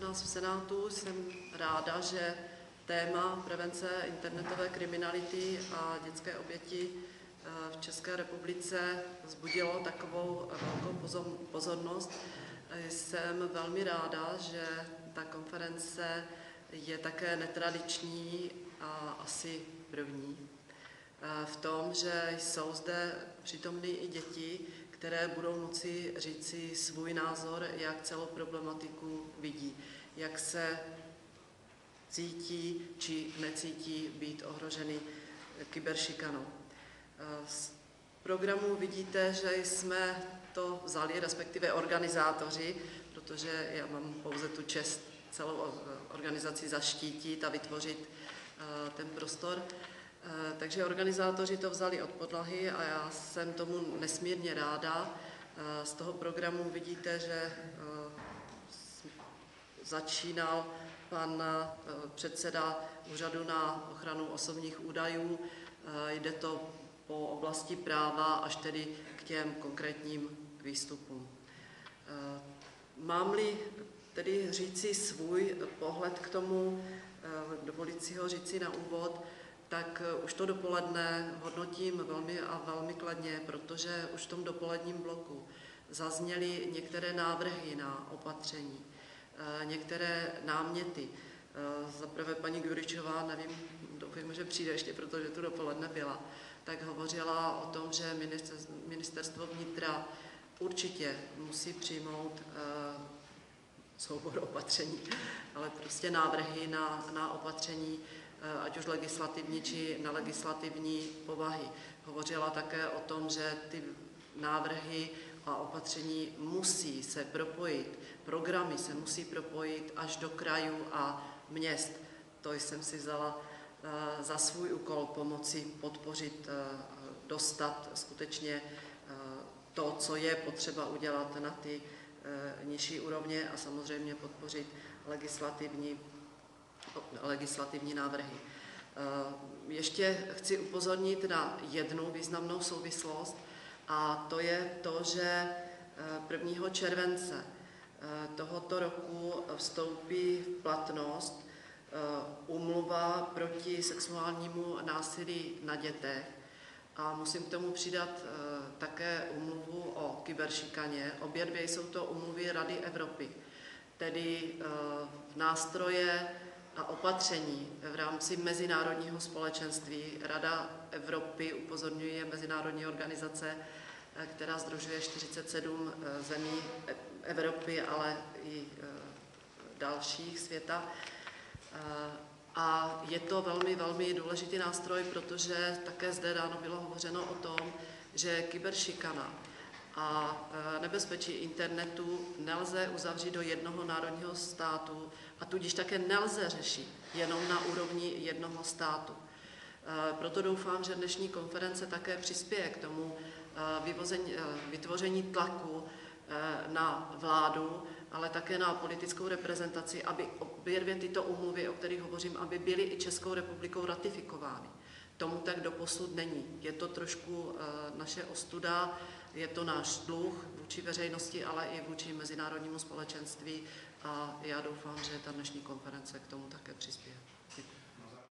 nás v Senátu. Jsem ráda, že téma prevence internetové kriminality a dětské oběti eh, v České republice vzbudilo takovou velkou pozornost. Jsem velmi ráda, že ta konference je také netradiční a asi první eh, v tom, že jsou zde přítomny i děti, které budou moci říci svůj názor, jak celou problematiku vidí, jak se cítí či necítí být ohroženy kyberšikanou. Z programu vidíte, že jsme to vzali, respektive organizátoři, protože já mám pouze tu čest celou organizaci zaštítit a vytvořit eh, ten prostor. Eh, takže organizátoři to vzali od podlahy a já jsem tomu nesmírně ráda. Eh, z toho programu vidíte, že eh, začínal pan předseda Úřadu na ochranu osobních údajů. Jde to po oblasti práva až tedy k těm konkrétním výstupům. Mám-li tedy říci svůj pohled k tomu, dovolit si ho říci na úvod, tak eh, už to dopoledne hodnotím velmi a velmi kladně, protože už v tom dopoledním bloku zazněly některé návrhy na opatření, eh, některé náměty. Eh, za prvé paní Guričová, nevím, doufám, že přijde ještě, protože tu dopoledne byla, tak hovořila o tom, že ministerstvo vnitra určitě musí přijmout soubor opatření, ale prostě návrhy na, na opatření, ať už legislativní či nelegislativní povahy. Hovořila také o tom, že ty návrhy a opatření musí se propojit, programy se musí propojit až do krajů a měst. To jsem si vzala eh, za svůj úkol pomoci podpořit, eh, dostat skutečně to, co je potřeba udělat na ty nižší úrovně a samozřejmě podpořit legislativní legislativní návrhy. Eh, ještě chci upozornit na jednu významnou souvislost a to je to, že 1. Eh, července eh, tohoto roku vstoupí v platnost umluva proti sexuálnímu násilí na dětech a musím k tomu přidat také umluvu o kyberšikaně. Obě dvě jsou to umluvy Rady Evropy, tedy nástroje a opatření v rámci mezinárodního společenství. Rada Evropy upozorňuje mezinárodní organizace, eh, která združuje 47 eh, zemí Evropy, ale i eh, dalších světa. A je to velmi, velmi důležitý nástroj, protože také zde ráno bylo hovořeno o tom, že kyberšikana a nebezpečí internetu nelze uzavřít do jednoho národního státu a tudíž také nelze řešit jenom na úrovni jednoho státu. Proto doufám, že dnešní konference také přispěje k tomu vyvození, vytvoření tlaku na vládu, ale také na politickou reprezentaci, aby obě dvě tyto umluvy, o kterých hovořím, aby byly i Českou republikou ratifikovány. Tomu tak doposud není. Je to trošku naše ostuda, je to náš dluh vůči veřejnosti, ale i vůči mezinárodnímu společenství a já doufám, že ta dnešní konference k tomu také přispěje.